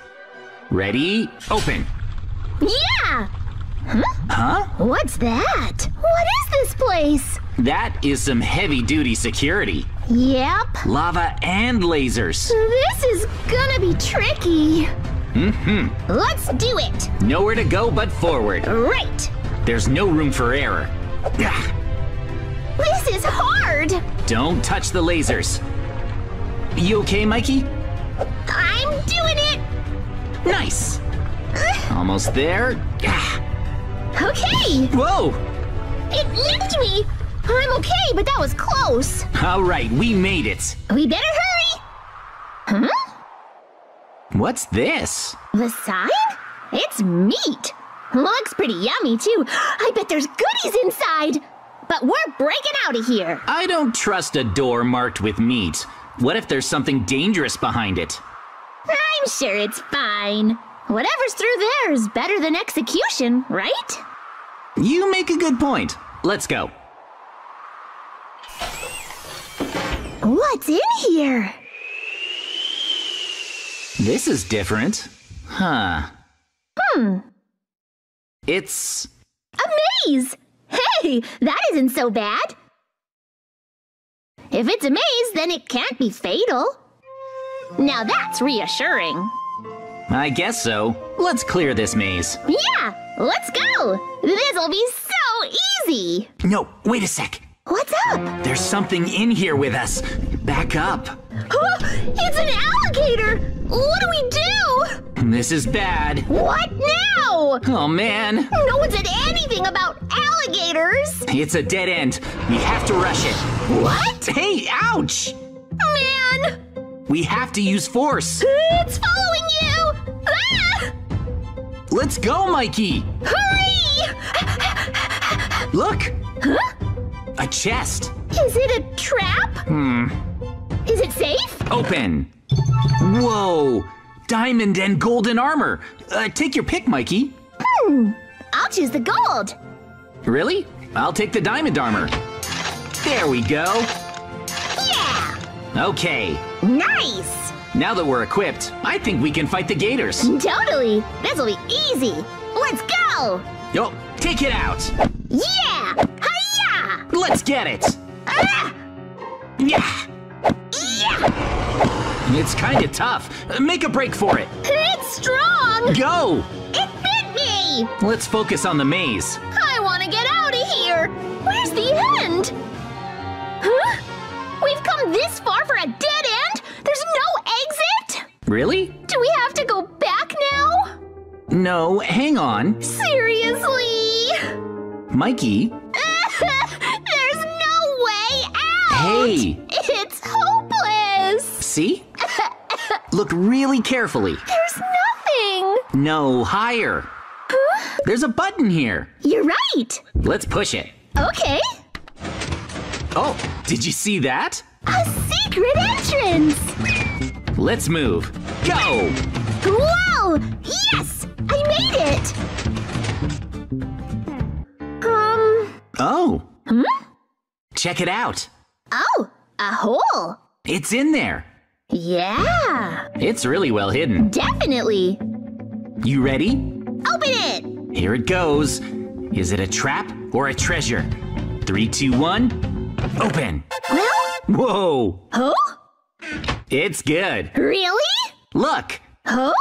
Ready? Open. Yeah! Huh? huh? What's that? What is this place? That is some heavy duty security. Yep. Lava and lasers. This is gonna be tricky. Mm-hmm. Let's do it! Nowhere to go but forward. Right! There's no room for error. This is hard! Don't touch the lasers. You okay, Mikey? I'm doing it! Nice. Almost there. Ah, Okay! Whoa! It licked me! I'm okay, but that was close. All right, we made it. We better hurry! Huh? What's this? The sign? It's meat! Looks pretty yummy, too. I bet there's goodies inside! But we're breaking out of here! I don't trust a door marked with meat. What if there's something dangerous behind it? I'm sure it's fine. Whatever's through there is better than execution, right? You make a good point. Let's go. What's in here? This is different. Huh. Hmm. It's. A maze! Hey, that isn't so bad. If it's a maze, then it can't be fatal. Now that's reassuring. I guess so. Let's clear this maze. Yeah, let's go! This'll be so easy! No, wait a sec. What's up? There's something in here with us. Back up. Huh? It's an alligator! What do we do? This is bad. What now? Oh man. No one said anything about alligators! It's a dead end. We have to rush it. What? Hey, ouch! Man! We have to use force. It's following you! Ah! Let's go, Mikey. Hurry! Look, Huh? A chest. Is it a trap? Hmm. Is it safe? Open. Whoa. Diamond and golden armor. Uh, take your pick, Mikey. Hmm. I'll choose the gold. Really? I'll take the diamond armor. There we go. Yeah! Okay. Nice! Now that we're equipped, I think we can fight the gators. Totally! This'll be easy! Let's go! Yo, take it out. Yeah! Let's get it. Ah! Yeah. Yeah! It's kind of tough. Make a break for it. It's strong! Go. It bit me! Let's focus on the maze. I want to get out of here! Where's the end? Huh? We've come this far for a dead end? There's no exit? Really? Do we have to go back now? No, hang on. Seriously? Mikey. Hey. It's hopeless! See? Look really carefully. There's nothing! No, higher. There's a button here. You're right! Let's push it. Okay. Oh, did you see that? A secret entrance! Let's move. Go! Whoa! Yes! I made it! Um, Oh. Hmm? Check it out. Oh, a hole. It's in there. Yeah, It's really well hidden. definitely. You ready? Open it! Here it goes. Is it a trap or a treasure? Three, two, one. Open. Well, Whoa. huh? It's good. Really? Look. Huh?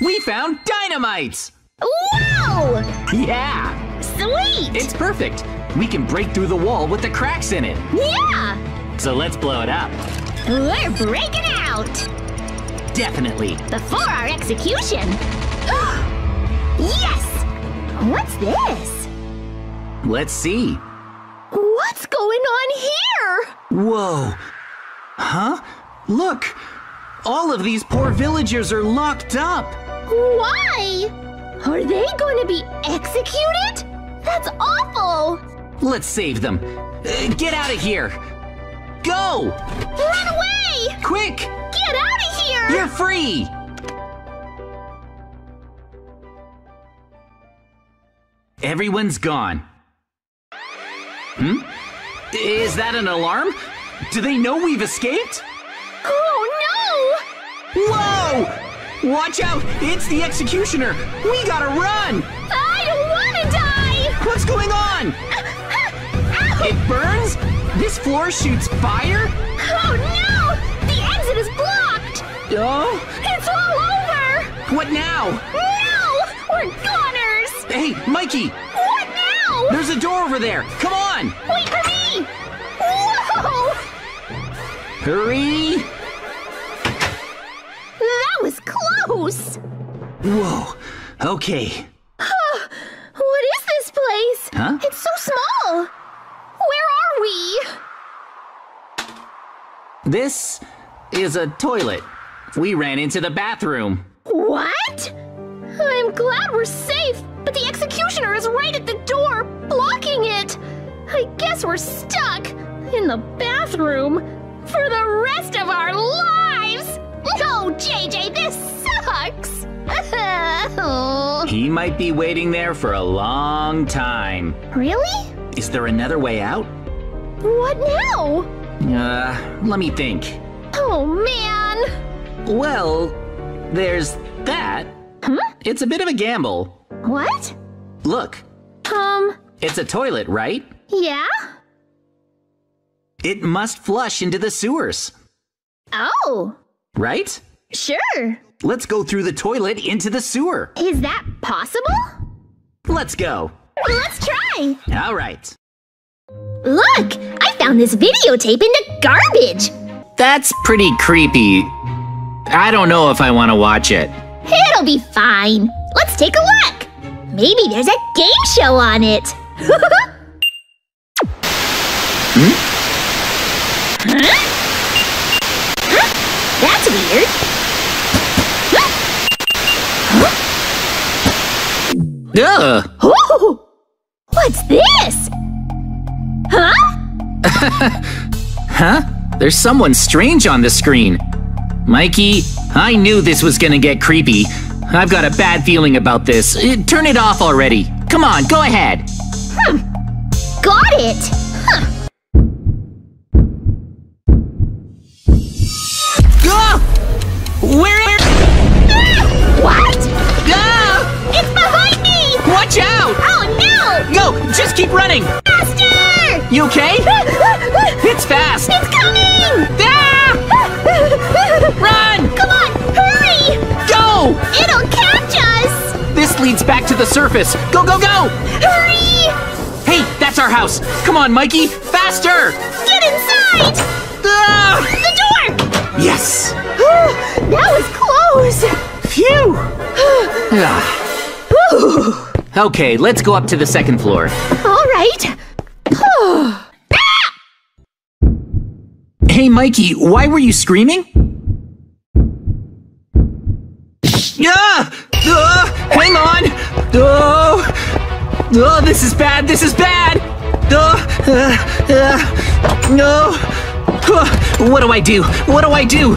We found dynamite. Wow! Yeah. Sweet! It's perfect. We can break through the wall with the cracks in it. yeah! So let's blow it up. We're breaking out! Definitely. Before our execution! [gasps] yes! What's this? Let's see. What's going on here? Whoa. Huh? Look. All of these poor villagers are locked up. Why? Are they going to be executed? That's awful! Let's save them. Uh, get out of here. Go! Run away! Quick! Get out of here! You're free! Everyone's gone. Hmm? Is that an alarm? Do they know we've escaped? Oh no! Whoa! Watch out! It's the executioner! We gotta run! I don't want to die! What's going on? It burns? This floor shoots fire? Oh no! The exit is blocked! Oh? It's all over! What now? No! We're goners! Hey, Mikey! What now? There's a door over there! Come on! Wait for me! Whoa! Hurry! That was close! Whoa. Okay. What is this place? Huh? It's so small! Where are we? This is a toilet. We ran into the bathroom. What? I'm glad we're safe, but the executioner is right at the door, blocking it! I guess we're stuck in the bathroom for the rest of our lives! No, JJ, this sucks! [laughs] He might be waiting there for a long time. really? Is there another way out? What now? Uh, let me think. Oh man! Well, there's that. Huh? It's a bit of a gamble. What? Look, Um, it's a toilet, right? yeah? It must flush into the sewers, Oh, right? sure. Let's go through the toilet into the sewer. Is that possible? Let's go. Let's try. All right. Look, I found this videotape in the garbage. That's pretty creepy. I don't know if I want to watch it. It'll be fine. Let's take a look. Maybe there's a game show on it. Huh? [laughs] Huh? That's weird. Ugh. Oh, what's this? Huh? [laughs] Huh? There's someone strange on the screen. Mikey, I knew this was gonna get creepy. I've got a bad feeling about this. Uh, Turn it off already. Come on, go ahead. Got it. Huh. Keep running! Faster! You okay? [laughs] It's fast! It's coming! Ah! [laughs] Run! Come on, hurry! Go! It'll catch us! This leads back to the surface. Go, go, go! Hurry! Hey, that's our house. Come on, Mikey, faster! Get inside! Ah! The door! Yes! [gasps] that was close! Phew! [sighs] Ah. Okay, let's go up to the second floor. All right. Hey, Mikey, why were you screaming? Ah! Ah! hang on! Oh! oh, this is bad, this is bad! Oh! Uh, uh, no! Oh, what do I do? What do I do?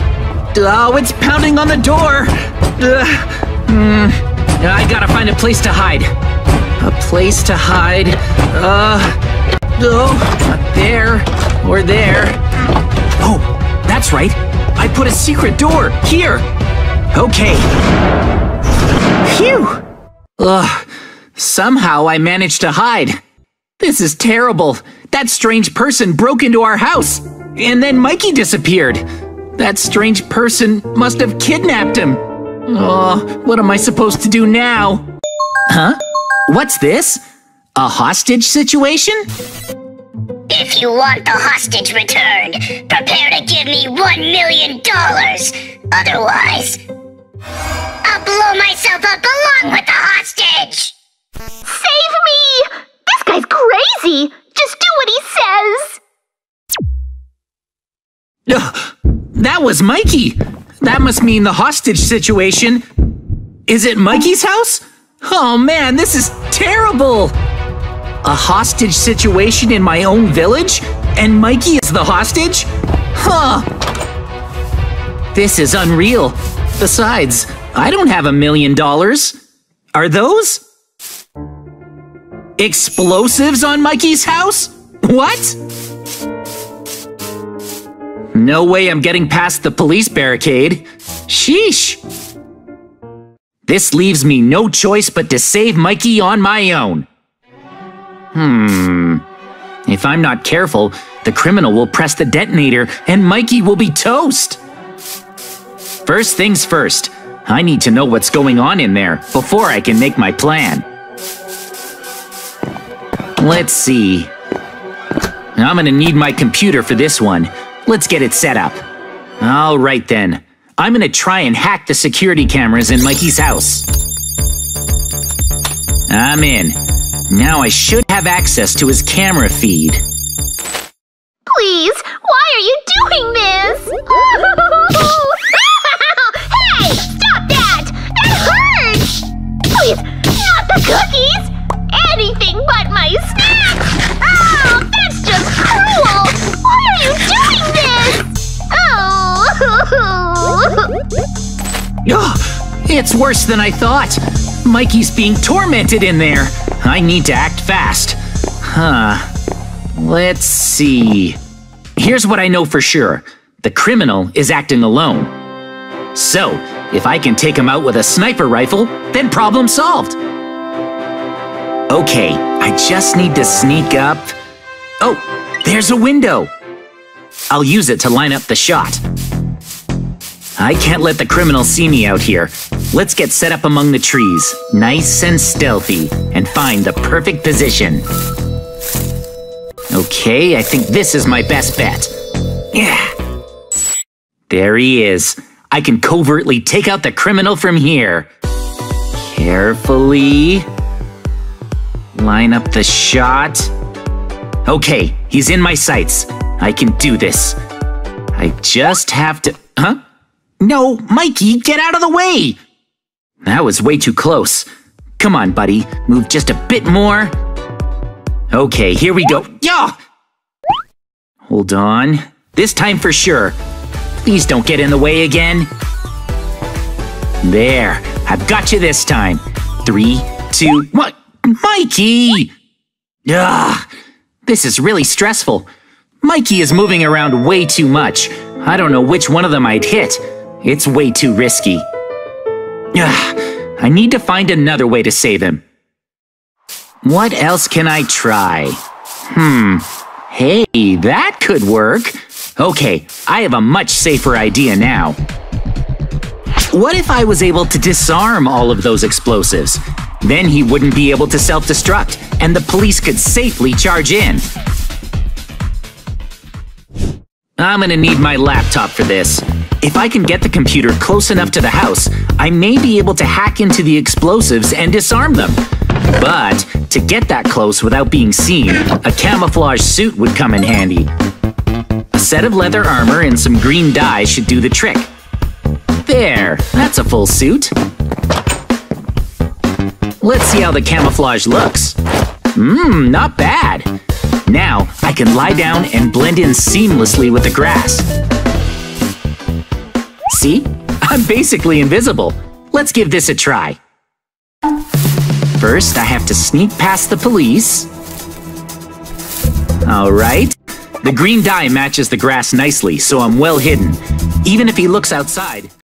Oh, it's pounding on the door! Uh, hmm. I gotta find a place to hide. A place to hide. Uh, no, not there or there. Oh, that's right. I put a secret door here. Okay. Phew. Ugh. Somehow I managed to hide. This is terrible. That strange person broke into our house. And then Mikey disappeared. That strange person must have kidnapped him. Oh, what am I supposed to do now? Huh? What's this? A hostage situation? If you want the hostage returned, prepare to give me one million dollars. Otherwise, I'll blow myself up along with the hostage. Save me! This guy's crazy! Just do what he says! Ugh, that was Mikey. That must mean the hostage situation. Is it Mikey's house? Oh man, this is terrible. A hostage situation in my own village? And Mikey is the hostage? Huh. This is unreal. Besides, I don't have a million dollars. Are those? Explosives on Mikey's house? What? No way I'm getting past the police barricade. Sheesh. This leaves me no choice but to save Mikey on my own. Hmm. If I'm not careful, the criminal will press the detonator and Mikey will be toast. First things first, I need to know what's going on in there before I can make my plan. Let's see. I'm gonna need my computer for this one. Let's get it set up. All right then. I'm gonna try and hack the security cameras in Mikey's house. I'm in. Now I should have access to his camera feed. Please, why are you doing this? [laughs] hey! Stop that! That hurts! Please, not the cookies! Anything but my snack! Oh! It's worse than I thought. Mikey's being tormented in there. I need to act fast. Huh. Let's see. Here's what I know for sure. The criminal is acting alone. So, if I can take him out with a sniper rifle, then problem solved. Okay, I just need to sneak up. Oh, there's a window. I'll use it to line up the shot. I can't let the criminal see me out here. Let's get set up among the trees, nice and stealthy, and find the perfect position. Okay, I think this is my best bet. Yeah. There he is. I can covertly take out the criminal from here. Carefully. Line up the shot. Okay, he's in my sights. I can do this. I just have to. Huh? No, Mikey, get out of the way! That was way too close. Come on, buddy, move just a bit more. Okay, here we go. Yeah! Hold on. This time for sure. Please don't get in the way again. There, I've got you this time. Three, two, one. Mikey! Ugh, this is really stressful. Mikey is moving around way too much. I don't know which one of them I'd hit. It's way too risky. Ugh, I need to find another way to save him. What else can I try? Hmm. Hey, that could work. Okay, I have a much safer idea now. What if I was able to disarm all of those explosives? Then he wouldn't be able to self-destruct, and the police could safely charge in. I'm gonna need my laptop for this. If I can get the computer close enough to the house, I may be able to hack into the explosives and disarm them. But to get that close without being seen, a camouflage suit would come in handy. A set of leather armor and some green dye should do the trick. There, that's a full suit. Let's see how the camouflage looks. Mmm, not bad. Now, I can lie down and blend in seamlessly with the grass. See? I'm basically invisible. Let's give this a try. First, I have to sneak past the police. Alright. The green dye matches the grass nicely, so I'm well hidden. Even if he looks outside,